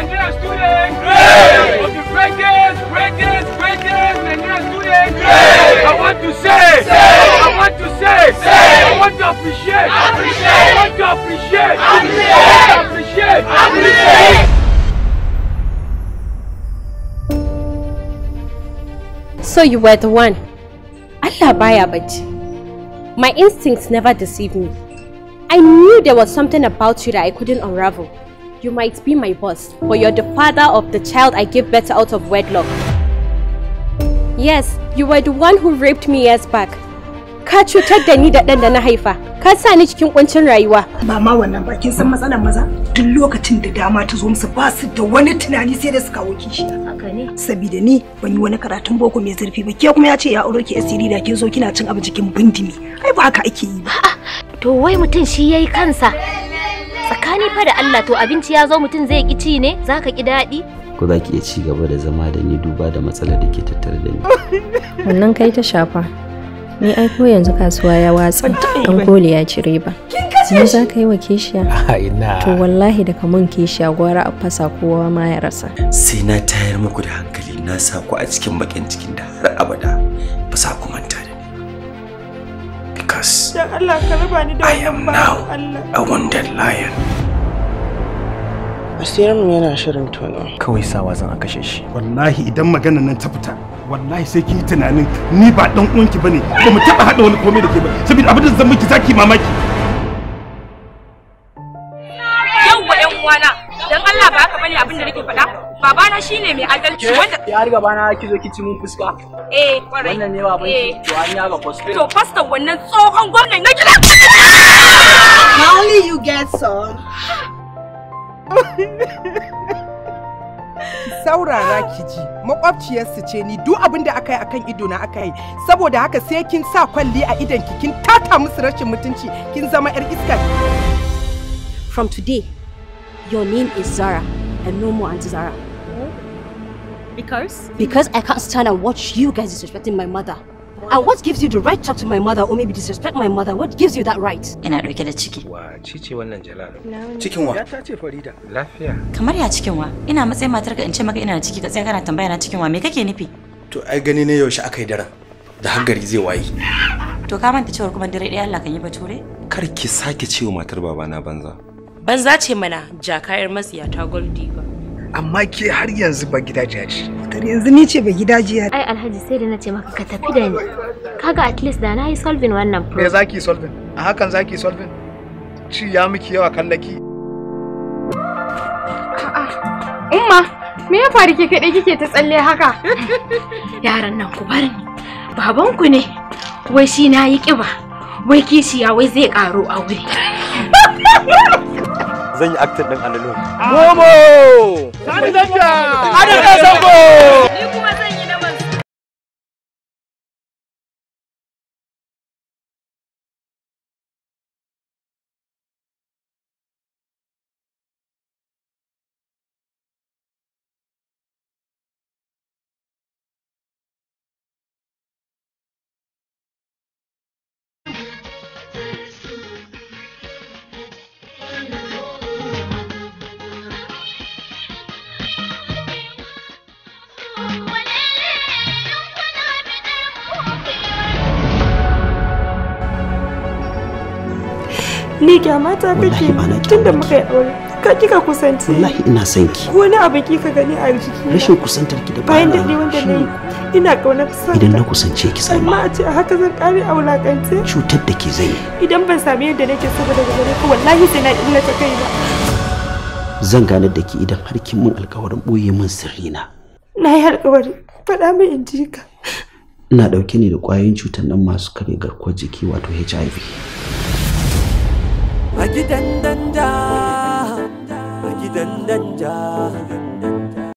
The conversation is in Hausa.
Nigerian students! Great! Nigerian students! Great! I want to say! Say! I want to say! Say! I want to appreciate! Appreciate! I want to appreciate! Appreciate! Appreciate! So you were the one. Allah baya bacci. My instincts never deceive me. I knew there was something about you that I couldn't unravel. You might be my boss, but you're the father of the child I gave birth out of wedlock. Yes, you were the one who raped me years back. Ka cutar da ni da ɗan da na haifa. Ka sa ni cikin kuncin rayuwa. ba ma wannan ba kin san matsalar maza duk lokacin da dama ta zo musu ba su da wani tunani sai da su kawo kishi haka ne saboda ni ban yi wani karatun boko mai zurfi ba ke kuma ya ce ya aure ki asiri da kin zo kina cin abu cikin bindimi ai ba haka ake yi ba to wai mutum shi yayi kansa tsakani fa da Allah to abinci ya zo mutum zai ki ci ne? Zaka ki daɗi? Ko za ki iya ci gaba da zama da ni duba da matsalar da ke tattare da ni? Wannan kai ta shafa. Ni ai ko yanzu kasuwa ya watsa dan gole ya ci riba. Ni za ka yi wa kishiya? Ina? To wallahi da kamun kishiya gwara a fasa kowa ma ya rasa. Sai na tayar muku da hankali na sa ku a cikin bakin cikin da har abada ba sa ku manta da ni because dan Allah ka raba ni da I am now a wounded lion asirin yana shirin tono. Kawai sawa zan a kashe shi. Wallahi idan maganar nan ta fita wallahi sai ki tunanin ni ba dan uwanki ba ne ba mu taba hada wani komai da ke ba saboda abin da zan miki zaki mamaki. Yawwa yan uwana dan Allah ba haka ba ne abin da nake faɗa? Babana shine mai adalci wanda ya riga bana ki zo ki ci mun fuska? Eh ƙwarai wannan ne baban eh. Ki to an yaga to pastor wannan tsohon gwamnati na gida Now only you get son saurara ki ji makwabciyarsu ce ni duk abin da aka yi akan ido na aka yi saboda haka sai kin sa kwalli a idon ki kin tata musu rashin mutunci kin zama yar iska From today, your name is Zara and no more Auntie Zara. because Because I can't stand and watch you guys disrespecting my mother. And what gives you the right to talk to my mother or maybe disrespect my mother? What gives you that right? Ina ɗauke da ciki. wa cice wannan jalal cikin wa ta ce farida lafiya Kamar ya cikin wa? Ina matsayin matar ka in ce maka ina da ciki ka tsaya kana tambaya na cikin wa me kake nufi? to ai gani ne yaushe aka yi daren da har gari zai waye To ka manta cewar kuma dare ɗaya Allah kan yi bature? kar ki sake ciwo matar babana banza banza ce mana jakayar matsiya ta goldi ba amma ke har yanzu ba gidajiya ce kar yanzu ni ce ba gidajiya ai alhaji sai da na ce maka ka tafi da ni. Kaga at least da na yi solving wannan me problem zaki solving? A hakan zaki solving? Ci ya miki yawa kallaki. Umma, me ya faru ke kaɗai kike ta tsalle haka? yaran nan ku bar ni. Babanku ne. Wai shi na yi ƙiba. Wai kishiya wai zai ƙaro a wuri. zan yi acting din analog momo! Sani danja adada zango ni kyamata kake tun da muka yi aure. Ka kika kusanci wallahi ina son ki. ko wani abu kika gani a jiki rashin kusantar ki da bayan bana daɗe wanda yi ina ƙaunar son idan na kusance ki amma salma a ce a haka zan ƙare a wulaƙance? Cutar da ke zai idan ban sami yadda nake so ba daga gare ka wallahi sai na illata kaina. Zan ganar da ki idan har kin mun alkawarin ɓoye min sirrina. Na yi alƙawari. Faɗa min in ji ka. Ina ɗauke ne da ƙwayoyin cutar nan masu kare garkuwar jiki wato hiv Aji dan dan I aji dan dan ja.